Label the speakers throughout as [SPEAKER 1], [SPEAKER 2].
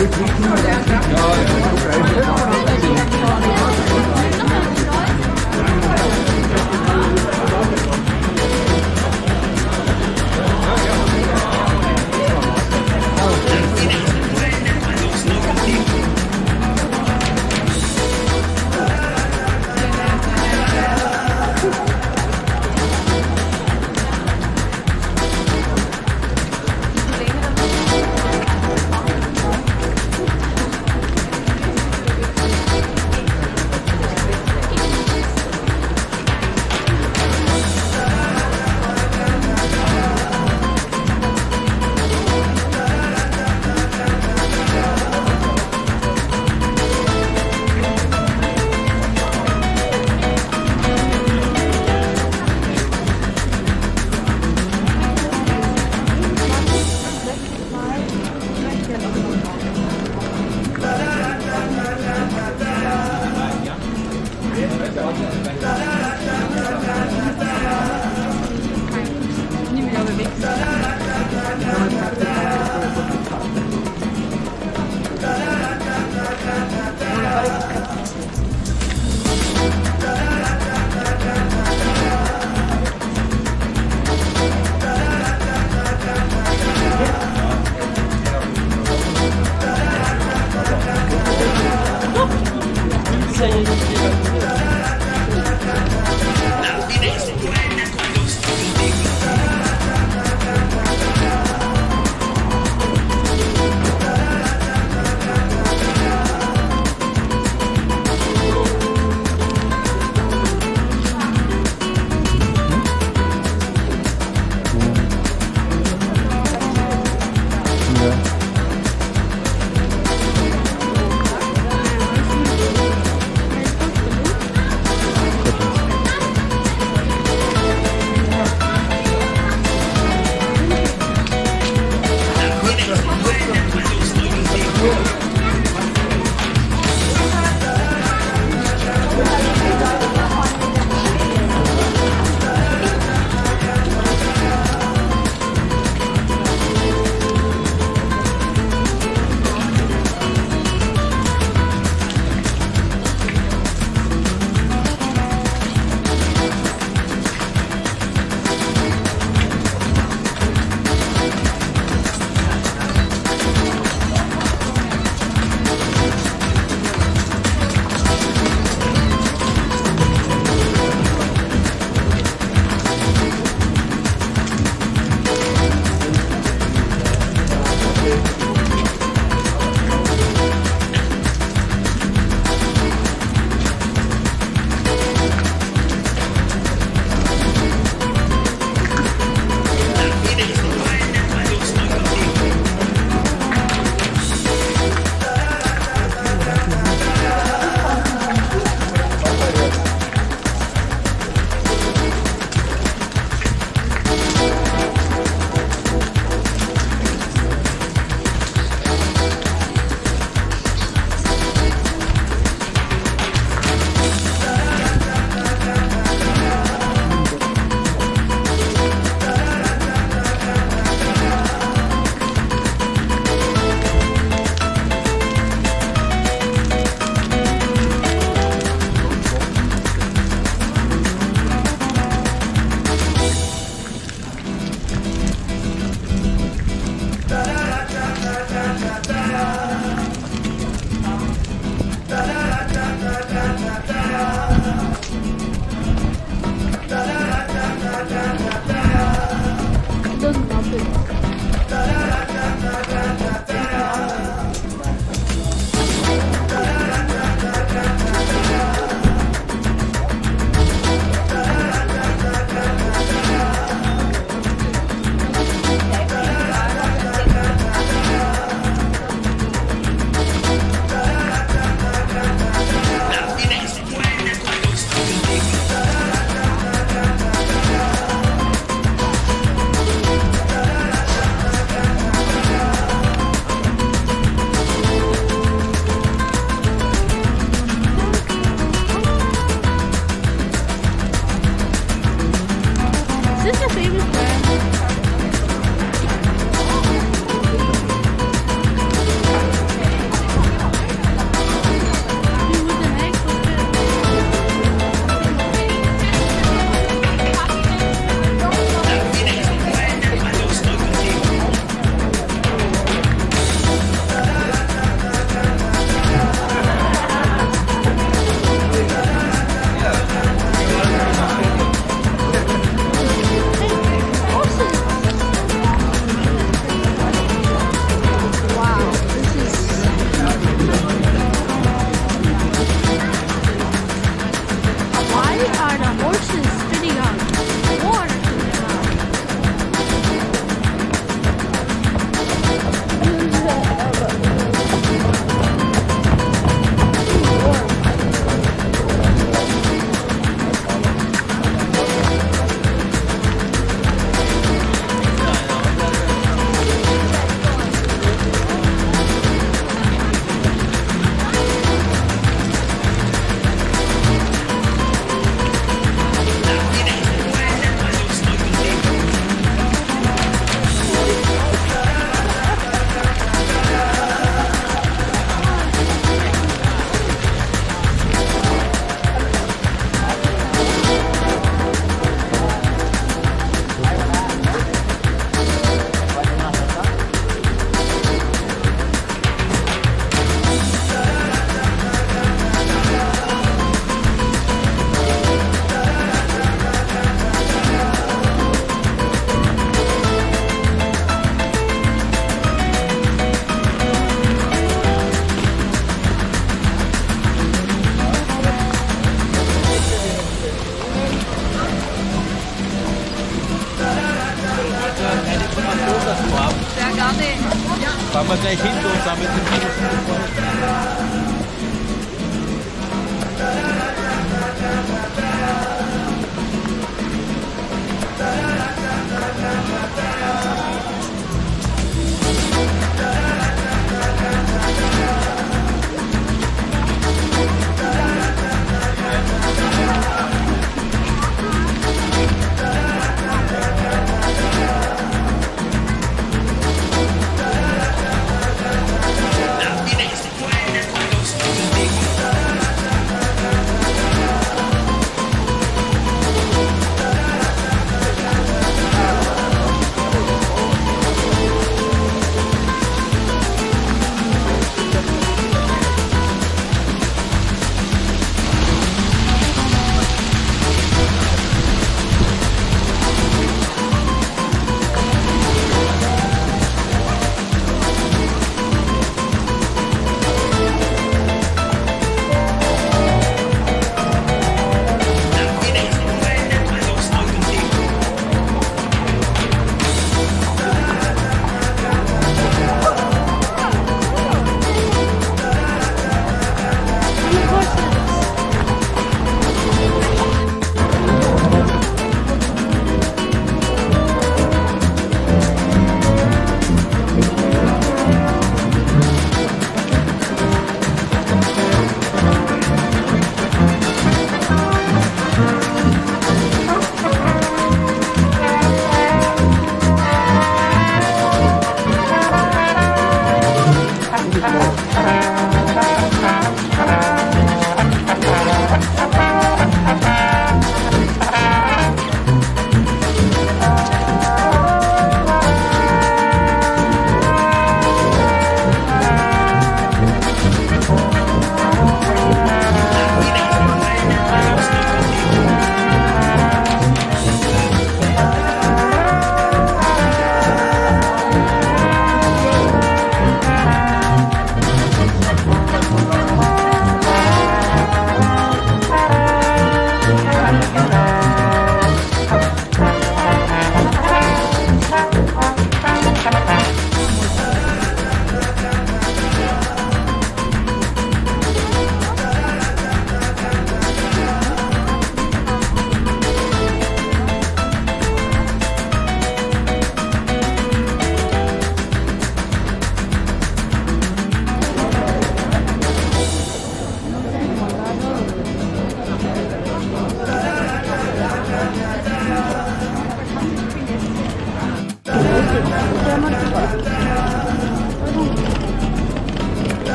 [SPEAKER 1] Ja, ja.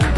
[SPEAKER 1] you.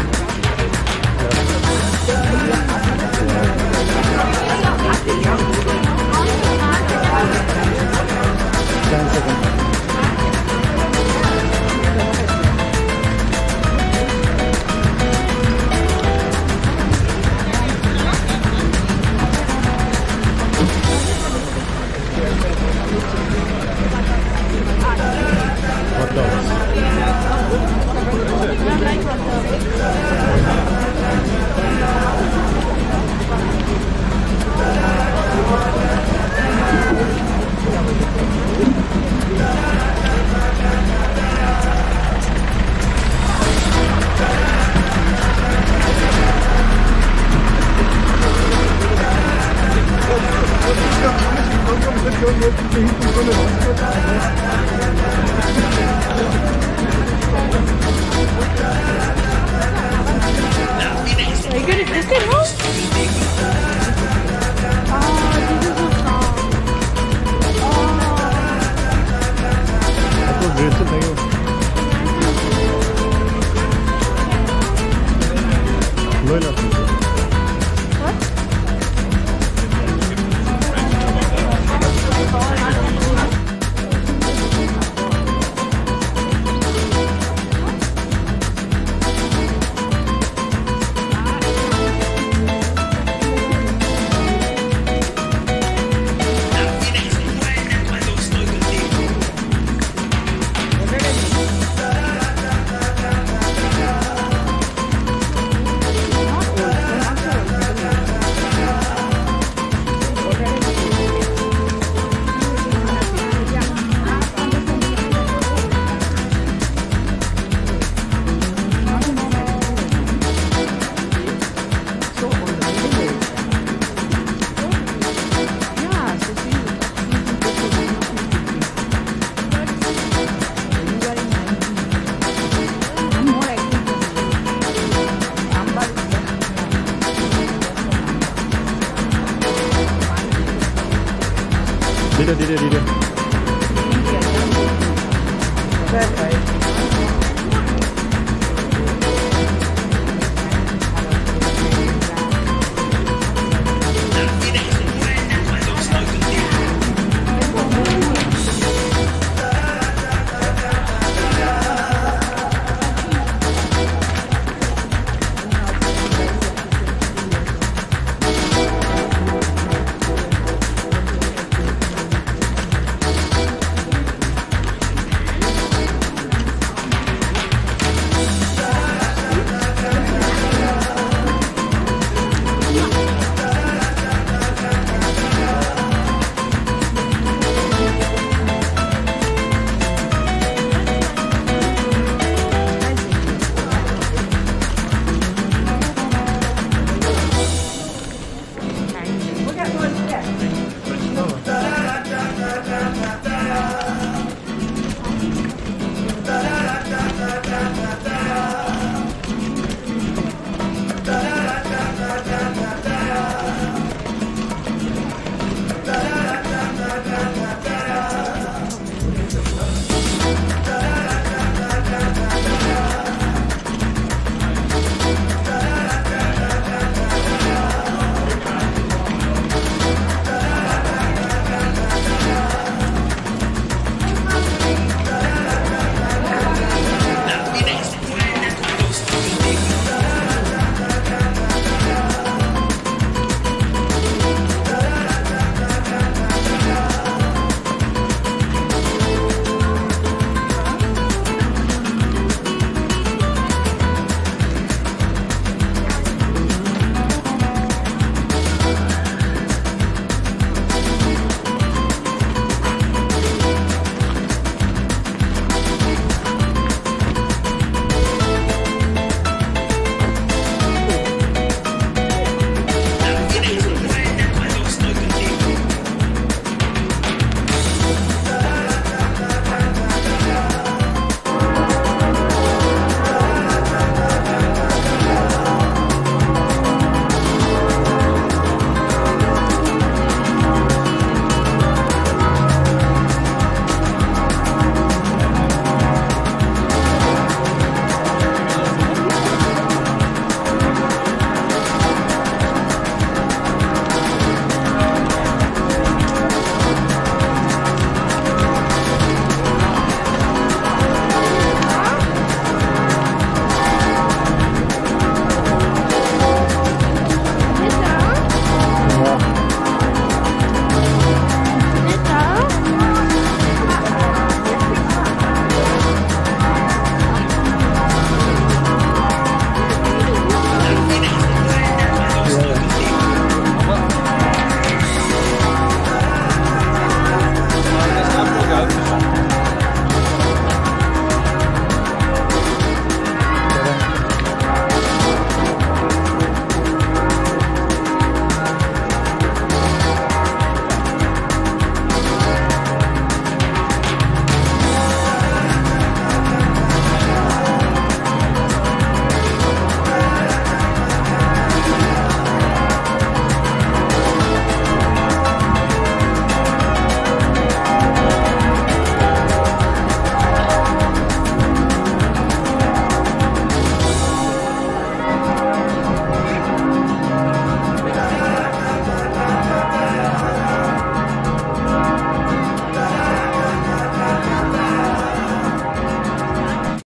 [SPEAKER 1] Bueno.